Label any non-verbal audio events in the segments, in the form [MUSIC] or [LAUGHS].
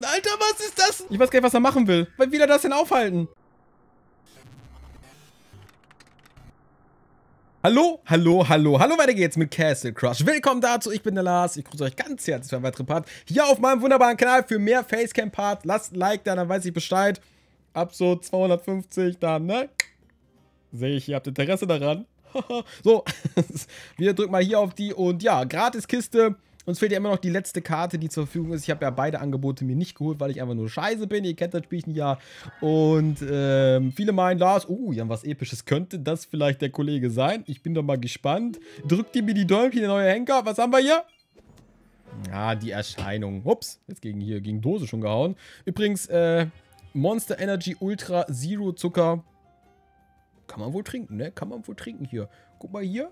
Alter, was ist das? Ich weiß gar nicht, was er machen will. Weil will er das denn aufhalten? Hallo, hallo, hallo, hallo, weiter geht's mit Castle Crush. Willkommen dazu, ich bin der Lars, ich grüße euch ganz herzlich für einen weiteren Part hier auf meinem wunderbaren Kanal für mehr Facecam-Part. Lasst ein Like da, dann weiß ich Bescheid. Ab so 250 dann, ne? Sehe ich, ihr habt Interesse daran. [LAUGHS] so, [LAUGHS] wir drücken mal hier auf die und ja, Gratiskiste. Uns fehlt ja immer noch die letzte Karte, die zur Verfügung ist. Ich habe ja beide Angebote mir nicht geholt, weil ich einfach nur scheiße bin. Ihr kennt das Spielchen ja. Und ähm, viele meinen, Lars, oh, ja, was Episches könnte das vielleicht der Kollege sein. Ich bin doch mal gespannt. Drückt ihr mir die Däumchen, der neue Henker. Was haben wir hier? Ja, die Erscheinung. Ups, jetzt gegen hier, gegen Dose schon gehauen. Übrigens, äh, Monster Energy Ultra Zero Zucker. Kann man wohl trinken, ne? Kann man wohl trinken hier. Guck mal hier.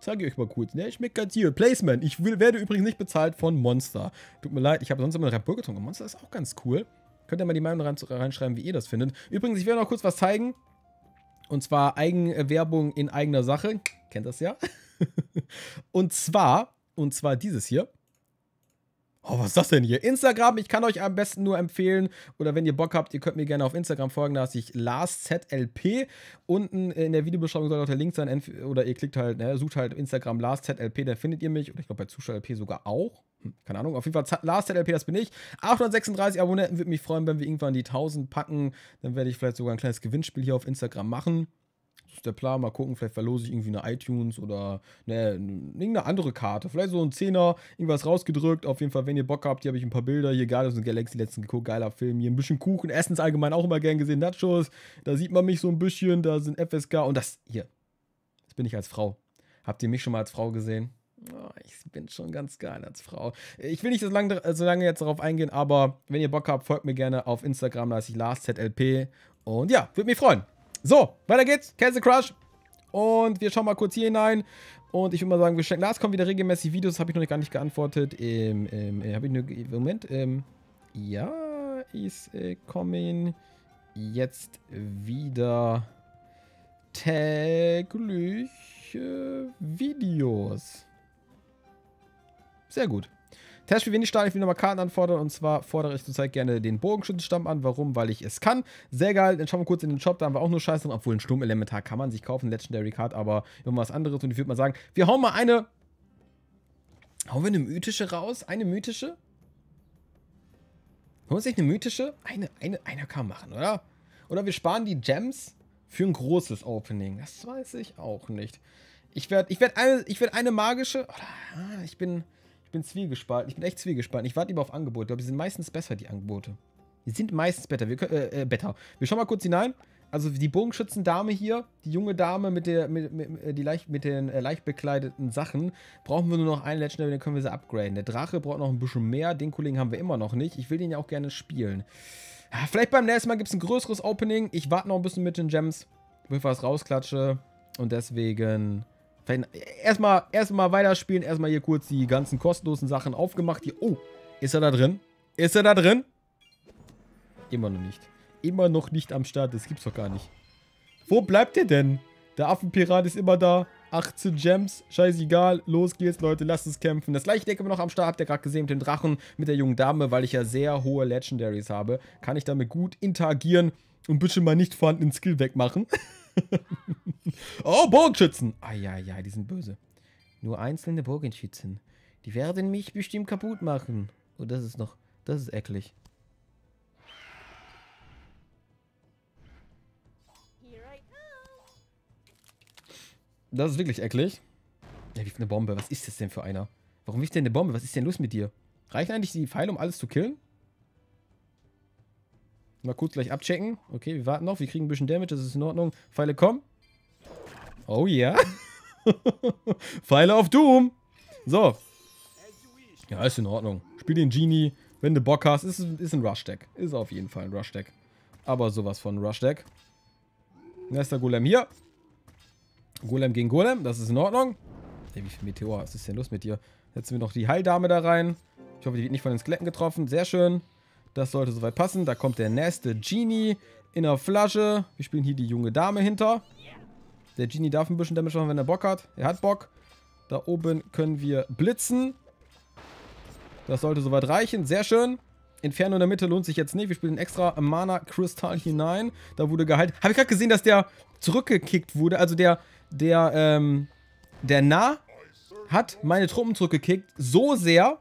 Zeige ich euch mal kurz, ne? Schmeckt ganz hier. Placement. Ich will, werde übrigens nicht bezahlt von Monster. Tut mir leid, ich habe sonst immer Bull getrunken. Monster ist auch ganz cool. Könnt ihr mal die Meinung rein, reinschreiben, wie ihr das findet. Übrigens, ich werde noch kurz was zeigen. Und zwar Eigenwerbung in eigener Sache. Kennt das ja? [LAUGHS] und zwar, und zwar dieses hier. Oh, was ist das denn hier? Instagram, ich kann euch am besten nur empfehlen, oder wenn ihr Bock habt, ihr könnt mir gerne auf Instagram folgen, da ist ich LarsZLP. Unten in der Videobeschreibung soll auch der Link sein, oder ihr klickt halt, ne, sucht halt Instagram LarsZLP, da findet ihr mich, oder ich glaube bei ZuschauerLP sogar auch. Hm, keine Ahnung, auf jeden Fall LarsZLP, das bin ich. 836 Abonnenten, würde mich freuen, wenn wir irgendwann die 1000 packen. Dann werde ich vielleicht sogar ein kleines Gewinnspiel hier auf Instagram machen. Ist der Plan. Mal gucken, vielleicht verlose ich irgendwie eine iTunes oder eine, irgendeine andere Karte. Vielleicht so ein Zehner, irgendwas rausgedrückt. Auf jeden Fall, wenn ihr Bock habt, hier habe ich ein paar Bilder. Hier Guardians of Galaxy letzten geguckt. Geiler Film. Hier ein bisschen Kuchen. Essens allgemein auch immer gern gesehen. Nachos. Da sieht man mich so ein bisschen. Da sind FSK. Und das hier. Das bin ich als Frau. Habt ihr mich schon mal als Frau gesehen? Oh, ich bin schon ganz geil als Frau. Ich will nicht so lange, so lange jetzt darauf eingehen, aber wenn ihr Bock habt, folgt mir gerne auf Instagram, da ist ich LarsZLP. Und ja, würde mich freuen. So, weiter geht's. Castle Crush. Und wir schauen mal kurz hier hinein. Und ich würde mal sagen, wir schenken. Lars kommen wieder regelmäßig Videos. Habe ich noch gar nicht geantwortet. Ähm, ähm, äh, habe ich nur. Moment. Ähm, ja, ist äh, kommen jetzt wieder täglich äh, Videos. Sehr gut. Testspiel wenig starten, ich will nochmal Karten anfordern und zwar fordere ich zurzeit gerne den Bogenschützenstamm an. Warum? Weil ich es kann. Sehr geil. Dann schauen wir kurz in den Shop, da haben wir auch nur Scheiße drin, obwohl ein Sturmelementar kann man sich kaufen, Legendary Card, aber irgendwas anderes und ich würde mal sagen, wir hauen mal eine. Hauen wir eine mythische raus? Eine mythische? Holen wir uns nicht eine mythische? Eine, eine, einer kann machen, oder? Oder wir sparen die Gems für ein großes Opening. Das weiß ich auch nicht. Ich werde ich werd eine, werd eine magische. Oder, ich bin. Ich bin zwiegespalten. Ich bin echt zwiegespalten. Ich warte lieber auf Angebote. Ich glaube, die sind meistens besser, die Angebote. Die sind meistens besser. Wir, äh, äh, better. Wir schauen mal kurz hinein. Also die Bogenschützendame hier, die junge Dame mit, der, mit, mit, äh, die leicht, mit den äh, leicht bekleideten Sachen, brauchen wir nur noch einen Legendary, dann können wir sie upgraden. Der Drache braucht noch ein bisschen mehr, den Kollegen haben wir immer noch nicht. Ich will den ja auch gerne spielen. Ja, vielleicht beim nächsten Mal gibt es ein größeres Opening. Ich warte noch ein bisschen mit den Gems, bevor ich was rausklatsche. Und deswegen Erstmal erst weiterspielen, erstmal hier kurz die ganzen kostenlosen Sachen aufgemacht. Hier. Oh, ist er da drin? Ist er da drin? Immer noch nicht. Immer noch nicht am Start, das gibt's doch gar nicht. Wo bleibt der denn? Der Affenpirat ist immer da. 18 Gems, scheißegal. Los geht's, Leute, lasst uns kämpfen. Das gleiche Deck immer noch am Start, habt ihr gerade gesehen mit dem Drachen, mit der jungen Dame, weil ich ja sehr hohe Legendaries habe. Kann ich damit gut interagieren und bitte mal nicht vorhandenen Skill wegmachen. [LAUGHS] [LAUGHS] oh, Bogenschützen. Ah, ja, die sind böse. Nur einzelne Bogenschützen. Die werden mich bestimmt kaputt machen. Oh, das ist noch... Das ist eklig. Das ist wirklich eklig. Ja, wie eine Bombe. Was ist das denn für einer? Warum ist denn eine Bombe? Was ist denn los mit dir? Reichen eigentlich die Pfeile, um alles zu killen? Mal kurz gleich abchecken. Okay, wir warten noch. Wir kriegen ein bisschen Damage. Das ist in Ordnung. Pfeile kommen. Oh ja. Yeah. [LAUGHS] Pfeile auf Doom. So. Ja, ist in Ordnung. Spiel den Genie, wenn du Bock hast. Ist, ist ein Rush-Deck. Ist auf jeden Fall ein Rush-Deck. Aber sowas von Rush-Deck. Nächster Golem hier. Golem gegen Golem. Das ist in Ordnung. Ey, wie viel Meteor? Was ist denn los mit dir? Setzen wir noch die Heildame da rein. Ich hoffe, die wird nicht von den Skeletten getroffen. Sehr schön. Das sollte soweit passen. Da kommt der nächste Genie in der Flasche. Wir spielen hier die junge Dame hinter. Der Genie darf ein bisschen Damage machen, wenn er Bock hat. Er hat Bock. Da oben können wir blitzen. Das sollte soweit reichen. Sehr schön. Inferno in der Mitte lohnt sich jetzt nicht. Wir spielen extra Mana-Kristall hinein. Da wurde geheilt. Habe ich gerade gesehen, dass der zurückgekickt wurde. Also der, der, ähm, der Nah hat meine Truppen zurückgekickt. So sehr,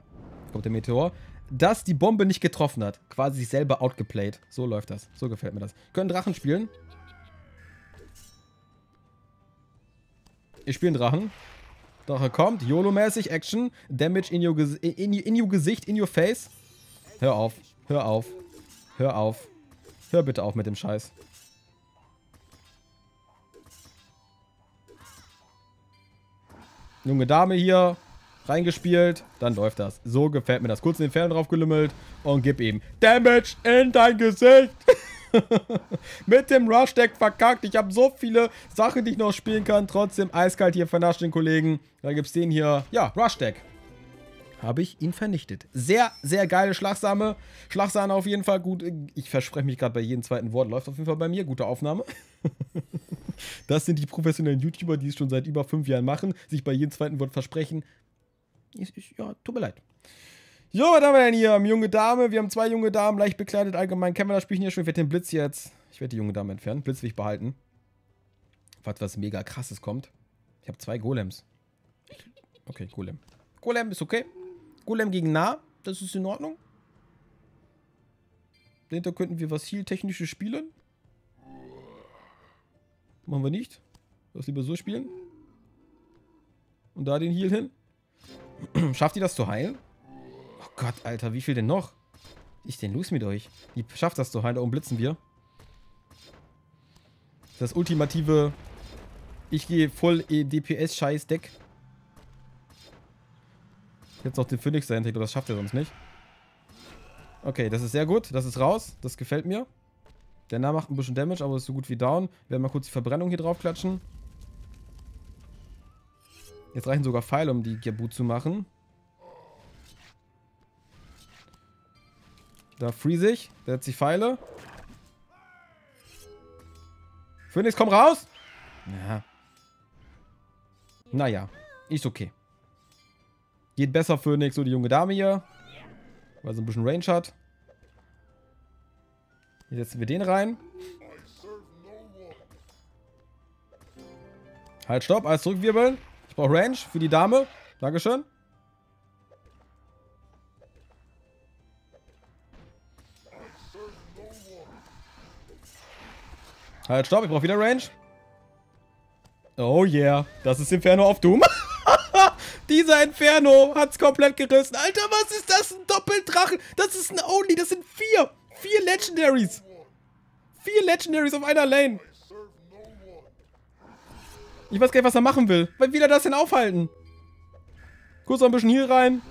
kommt der Meteor, dass die Bombe nicht getroffen hat. Quasi sich selber outgeplayed. So läuft das. So gefällt mir das. Können Drachen spielen. Ich spiele einen Drachen. Drache kommt. YOLO-mäßig. Action. Damage in your, in, in your Gesicht, in your face. Hör auf. Hör auf. Hör auf. Hör bitte auf mit dem Scheiß. Junge Dame hier. Reingespielt. Dann läuft das. So gefällt mir das. Kurz in den Fern drauf gelümmelt. Und gib ihm Damage in dein Gesicht. [LAUGHS] mit dem Rush-Deck verkackt. Ich habe so viele Sachen, die ich noch spielen kann. Trotzdem eiskalt hier vernascht den Kollegen. Da gibt es den hier. Ja, Rush-Deck habe ich ihn vernichtet. Sehr, sehr geile Schlagsahne. Schlagsahne auf jeden Fall gut. Ich verspreche mich gerade bei jedem zweiten Wort. Läuft auf jeden Fall bei mir. Gute Aufnahme. [LAUGHS] das sind die professionellen YouTuber, die es schon seit über fünf Jahren machen. Sich bei jedem zweiten Wort versprechen. Ist, ist, ja, tut mir leid. Jo, was haben wir denn hier? Junge Dame. Wir haben zwei junge Damen, leicht bekleidet. Allgemein kennen wir das Spiel hier schon. Ich werde den Blitz jetzt. Ich werde die junge Dame entfernen. Blitz will ich behalten. Falls was mega krasses kommt. Ich habe zwei Golems. Okay, Golem. Golem ist okay. Golem gegen nah, das ist in Ordnung. Dahinter könnten wir was Heal-technisches spielen. Machen wir nicht. Lass lieber so spielen. Und da den Heal hin. [CLEARS THROAT] Schafft die das zu heilen? Oh Gott, Alter, wie viel denn noch? Ich denn los mit euch? Die schafft das zu heilen, da oben blitzen wir. Das ultimative Ich gehe voll DPS-Scheiß-Deck. Jetzt noch den Phoenix dahinter, das schafft er sonst nicht. Okay, das ist sehr gut. Das ist raus. Das gefällt mir. Der Nah macht ein bisschen Damage, aber ist so gut wie down. Wir werden mal kurz die Verbrennung hier drauf klatschen. Jetzt reichen sogar Pfeile, um die Gabu zu machen. Da freeze ich. Der setzt die Pfeile. Phoenix, komm raus! Ja. Naja, ist okay. Geht besser Phoenix, so die junge Dame hier. Weil sie ein bisschen Range hat. Hier setzen wir den rein. Halt, stopp. Alles zurückwirbeln. Brauche Range für die Dame. Dankeschön. Halt, stopp. Ich brauche wieder Range. Oh yeah. Das ist Inferno auf Doom. [LAUGHS] Dieser Inferno hat's komplett gerissen. Alter, was ist das? Ein Doppeldrachen. Das ist ein Only. Das sind vier. Vier Legendaries. Vier Legendaries auf einer Lane. Ich weiß gar nicht, was er machen will. Weil will er das denn aufhalten? Kurz noch ein bisschen Heal rein.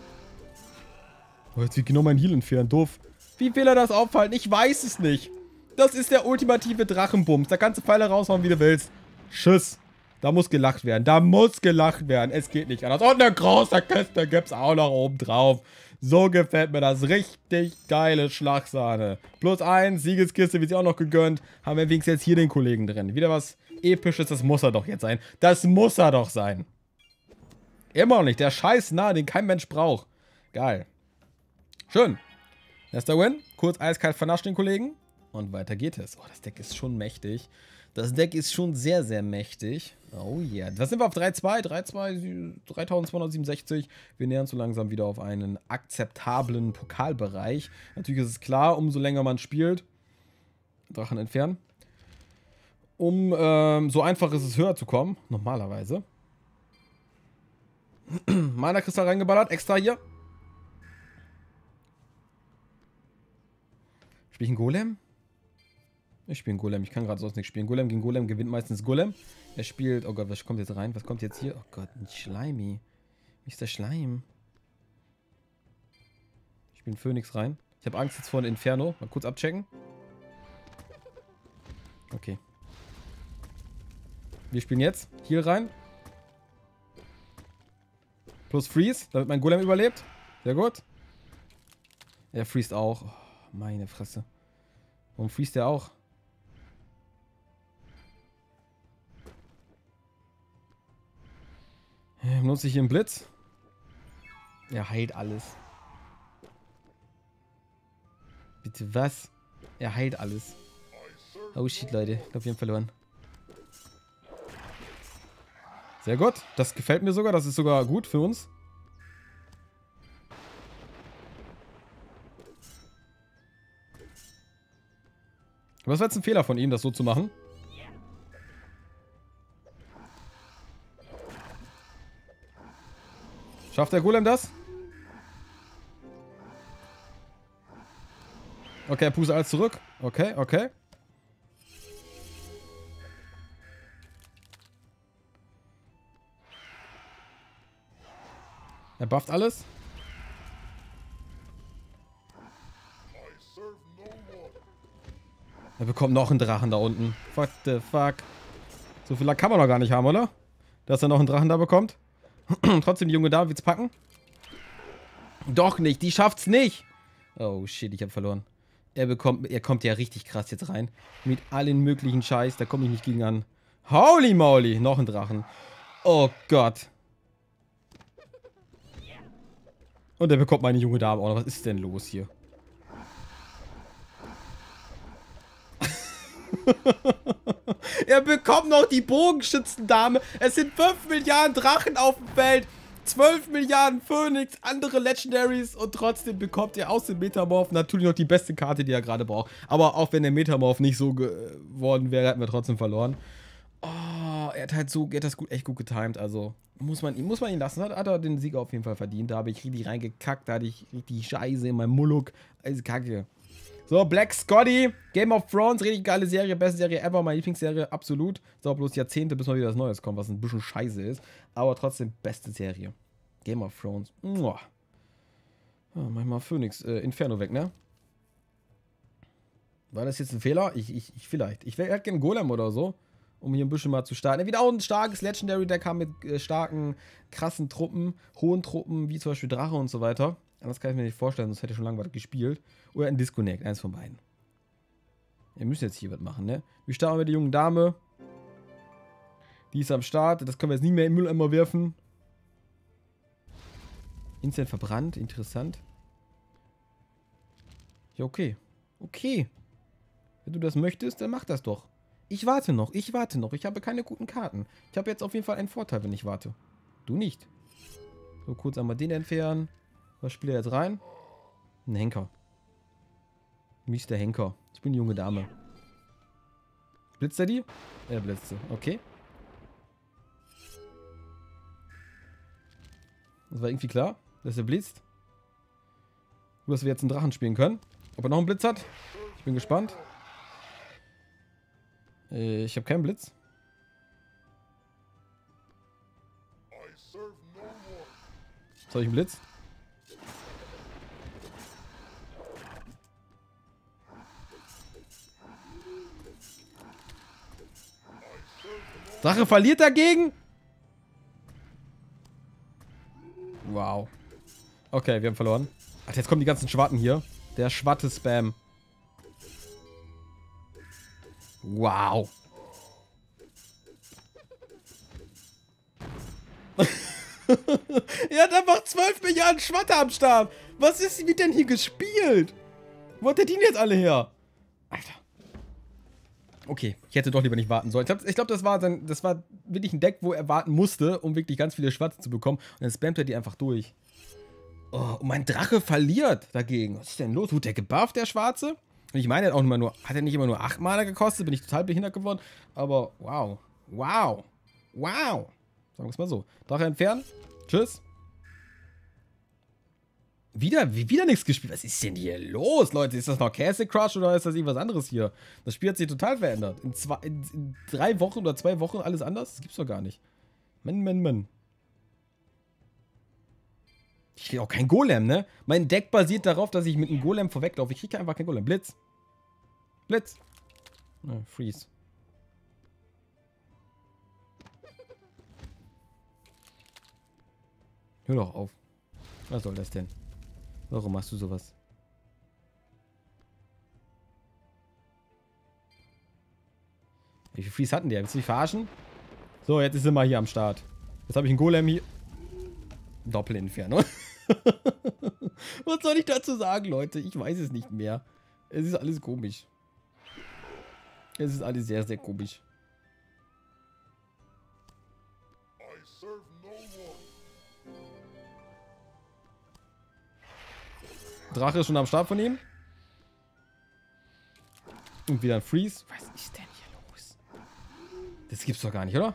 Oh, jetzt wird genau mein Heal entfernt. Doof. Wie will er das aufhalten? Ich weiß es nicht. Das ist der ultimative Drachenbums. Da kannst du Pfeile raushauen, wie du willst. Tschüss. Da muss gelacht werden. Da muss gelacht werden. Es geht nicht anders. Und eine große Kiste gibt es auch noch oben drauf. So gefällt mir das. Richtig geile Schlagsahne. Plus eins, Siegeskiste wird sie auch noch gegönnt. Haben wir wenigstens jetzt hier den Kollegen drin. Wieder was Episches. Das muss er doch jetzt sein. Das muss er doch sein. Immer noch nicht. Der scheiß nah, den kein Mensch braucht. Geil. Schön. Erster Win. Kurz eiskalt vernascht den Kollegen. Und weiter geht es. Oh, das Deck ist schon mächtig. Das Deck ist schon sehr, sehr mächtig. Oh yeah. Was sind wir auf 3-2? 3-2, 3267. Wir nähern so langsam wieder auf einen akzeptablen Pokalbereich. Natürlich ist es klar, umso länger man spielt, Drachen entfernen. Um ähm, so einfach ist es höher zu kommen, normalerweise. [CLEARS THROAT] Mana Kristall reingeballert, extra hier. Spiel ich einen Golem? Ich spiele einen Golem. Ich kann gerade sonst nicht spielen. Golem gegen Golem gewinnt meistens Golem. Er spielt... Oh Gott, was kommt jetzt rein? Was kommt jetzt hier? Oh Gott, ein Schleimi. Der Schleim? Ich spiele einen Phönix rein. Ich habe Angst jetzt vor einem Inferno. Mal kurz abchecken. Okay. Wir spielen jetzt. Heal rein. Plus Freeze, damit mein Golem überlebt. Sehr gut. Er freest auch. Oh, meine Fresse. Warum freest er auch? Nutze ich hier einen Blitz? Er heilt alles. Bitte was? Er heilt alles. Oh shit, Leute. Ich glaube, wir haben verloren. Sehr gut. Das gefällt mir sogar. Das ist sogar gut für uns. Was war jetzt ein Fehler von ihm, das so zu machen? Schafft der Golem das? Okay, er pustet alles zurück. Okay, okay. Er bufft alles. Er bekommt noch einen Drachen da unten. What the fuck? So viel kann man noch gar nicht haben, oder? Dass er noch einen Drachen da bekommt. [CLEARS THROAT] Trotzdem, die junge Dame wird's packen. Doch nicht, die schafft's nicht. Oh shit, ich habe verloren. Er bekommt, er kommt ja richtig krass jetzt rein. Mit allen möglichen Scheiß, da komme ich nicht gegen an. Holy moly, noch ein Drachen. Oh Gott. Und er bekommt meine junge Dame auch noch. Was ist denn los hier? [LAUGHS] er bekommt noch die Bogenschützendame. Es sind 5 Milliarden Drachen auf dem Feld. 12 Milliarden Phoenix, andere Legendaries und trotzdem bekommt er aus dem Metamorph natürlich noch die beste Karte, die er gerade braucht. Aber auch wenn der Metamorph nicht so geworden wäre, hätten wir trotzdem verloren. Er hat halt so, er hat das gut, echt gut getimed. Also muss man, muss man ihn lassen. Hat, hat er den Sieg auf jeden Fall verdient. Da habe ich richtig reingekackt. Da hatte ich richtig Scheiße in meinem Mulluk. Also Kacke. So, Black Scotty, Game of Thrones, richtig geile Serie, beste Serie ever, meine Lieblingsserie, absolut. So, bloß Jahrzehnte, bis mal wieder was Neues kommt, was ein bisschen scheiße ist. Aber trotzdem, beste Serie. Game of Thrones. Muah. Ja, manchmal Phoenix, äh, Inferno weg, ne? War das jetzt ein Fehler? Ich, ich, ich vielleicht. Ich hätte gerne Golem oder so, um hier ein bisschen mal zu starten. Wieder auch ein starkes Legendary-Deck haben mit äh, starken, krassen Truppen, hohen Truppen, wie zum Beispiel Drache und so weiter. Anders kann ich mir nicht vorstellen, sonst hätte ich schon lange was gespielt. Oder ein Disconnect, eins von beiden. Ihr müsst jetzt hier was machen, ne? Wir starten mit der jungen Dame. Die ist am Start. Das können wir jetzt nie mehr im Mülleimer werfen. Instant verbrannt, interessant. Ja, okay. Okay. Wenn du das möchtest, dann mach das doch. Ich warte noch, ich warte noch. Ich habe keine guten Karten. Ich habe jetzt auf jeden Fall einen Vorteil, wenn ich warte. Du nicht. So, kurz einmal den entfernen. Was spielt er jetzt rein? Ein Henker. Der Henker. Ich bin eine junge Dame. Blitzt er die? Er blitzt sie. Okay. Das war irgendwie klar, dass er blitzt. Nur, dass wir jetzt einen Drachen spielen können. Ob er noch einen Blitz hat? Ich bin gespannt. Äh, ich habe keinen Blitz. Soll ich einen Blitz? Drache verliert dagegen? Wow. Okay, wir haben verloren. Ach, jetzt kommen die ganzen Schwatten hier. Der Schwatte-Spam. Wow. er hat einfach 12 Milliarden Schwatte am Start. Was ist mit denn hier gespielt? Wo hat der die jetzt alle her? Alter. Okay, ich hätte doch lieber nicht warten sollen. Ich glaube, glaub, das, war das war wirklich ein Deck, wo er warten musste, um wirklich ganz viele Schwarze zu bekommen. Und dann spammt er die einfach durch. Oh, und mein Drache verliert dagegen. Was ist denn los? Tut der gebufft, der Schwarze? Und ich meine, hat auch immer nur, hat er nicht immer nur 8 Mana gekostet? Bin ich total behindert geworden. Aber wow. Wow. Wow. Sagen wir es mal so. Drache entfernen. Tschüss. Wieder, wieder nichts gespielt. Was ist denn hier los, Leute? Ist das noch Castle Crush oder ist das irgendwas anderes hier? Das Spiel hat sich total verändert. In, zwei, in, in drei Wochen oder zwei Wochen alles anders? Das gibt's doch gar nicht. Mann, Mann, Mann. Ich kriege auch kein Golem, ne? Mein Deck basiert darauf, dass ich mit einem Golem vorweglaufe. Ich kriege einfach kein Golem. Blitz. Blitz. Oh, freeze. Hör doch auf. Was soll das denn? Warum machst du sowas? Wie viel Fries hatten die? Willst du mich verarschen? So, jetzt ist er mal hier am Start. Jetzt habe ich einen Golem hier. Doppelinferno. [LAUGHS] Was soll ich dazu sagen, Leute? Ich weiß es nicht mehr. Es ist alles komisch. Es ist alles sehr, sehr komisch. Drache ist schon am Start von ihm. Und wieder ein Freeze. Was ist denn hier los? Das gibt's doch gar nicht, oder?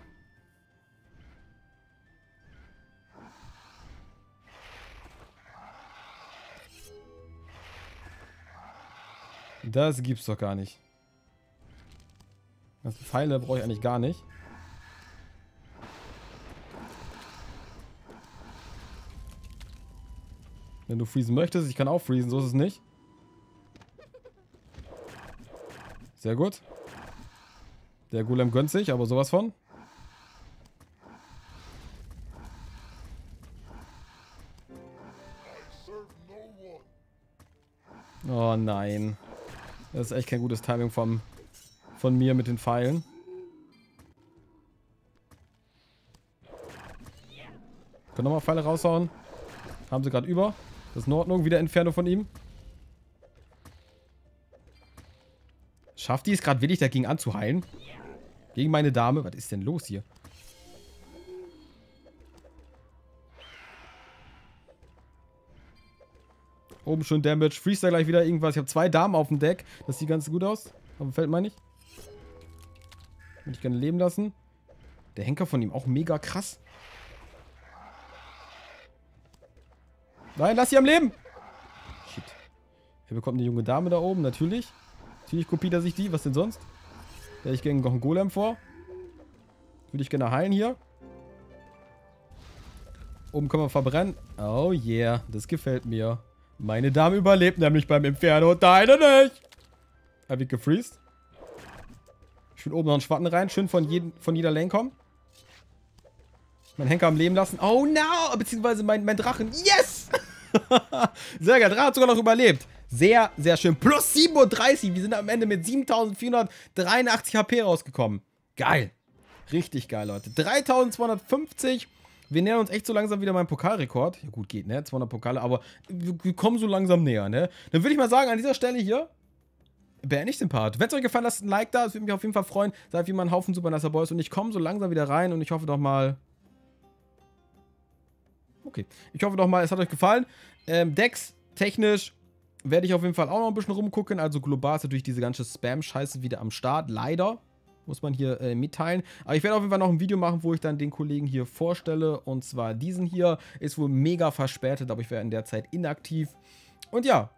Das gibt's doch gar nicht. Das Pfeile brauche ich eigentlich gar nicht. Wenn du freezen möchtest, ich kann auch freezen, so ist es nicht. Sehr gut. Der Golem gönnt sich, aber sowas von. Oh nein. Das ist echt kein gutes Timing vom, von mir mit den Pfeilen. Können nochmal Pfeile raushauen. Haben sie gerade über. Das ist in Ordnung. Wieder Inferno von ihm. Schafft die es gerade willig dagegen anzuheilen? Gegen meine Dame? Was ist denn los hier? Oben schon Damage. Da gleich wieder irgendwas. Ich habe zwei Damen auf dem Deck. Das sieht ganz gut aus. Aber fällt meine ich. Würde ich gerne leben lassen. Der Henker von ihm auch mega krass. Nein, lass sie am Leben. Shit. Er bekommt eine junge Dame da oben, natürlich. Natürlich kopiert er sich die. Was denn sonst? Da ich gerne noch einen Golem vor. Würde ich gerne heilen hier. Oben können wir verbrennen. Oh yeah, das gefällt mir. Meine Dame überlebt nämlich beim Inferno, deine nicht. Er wird gefreezed. Schön oben noch einen Schwatten rein. Schön von, jeden, von jeder Lane kommen. Mein Henker am Leben lassen. Oh no! Beziehungsweise mein, mein Drachen. Yes! [LAUGHS] sehr geil. Drache hat sogar noch überlebt. Sehr, sehr schön. Plus 37. Wir sind am Ende mit 7483 HP rausgekommen. Geil. Richtig geil, Leute. 3250. Wir nähern uns echt so langsam wieder meinem Pokalrekord. Ja gut, geht, ne? 200 Pokale, aber wir, kommen so langsam näher, ne? Dann würde ich mal sagen, an dieser Stelle hier beende ich den Part. Wenn es euch gefallen hat, lasst ein Like da. Das würde mich auf jeden Fall freuen. Seid wie mal ein Haufen super nasser Boys. Und ich komme so langsam wieder rein und ich hoffe doch mal... Okay. Ich hoffe doch mal, es hat euch gefallen. Ähm, Decks, technisch, werde ich auf jeden Fall auch noch ein bisschen rumgucken. Also global ist natürlich diese ganze Spam-Scheiße wieder am Start. Leider muss man hier äh, mitteilen. Aber ich werde auf jeden Fall noch ein Video machen, wo ich dann den Kollegen hier vorstelle. Und zwar diesen hier. Ist wohl mega verspätet, aber ich wäre in der Zeit inaktiv. Und ja,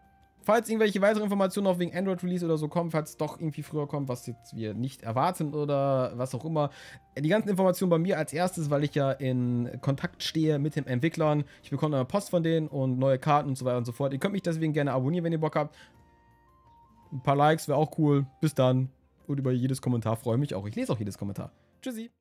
falls irgendwelche weitere Informationen noch wegen Android Release oder so kommen, falls es doch irgendwie früher kommt, was jetzt wir nicht erwarten oder was auch immer. Die ganzen Informationen bei mir als erstes, weil ich ja in Kontakt stehe mit den Entwicklern. Ich bekomme eine Post von denen und neue Karten und so weiter und so fort. Ihr könnt mich deswegen gerne abonnieren, wenn ihr Bock habt. Ein paar Likes wäre auch cool. Bis dann. Und über jedes Kommentar freue ich mich auch. Ich lese auch jedes Kommentar. Tschüssi.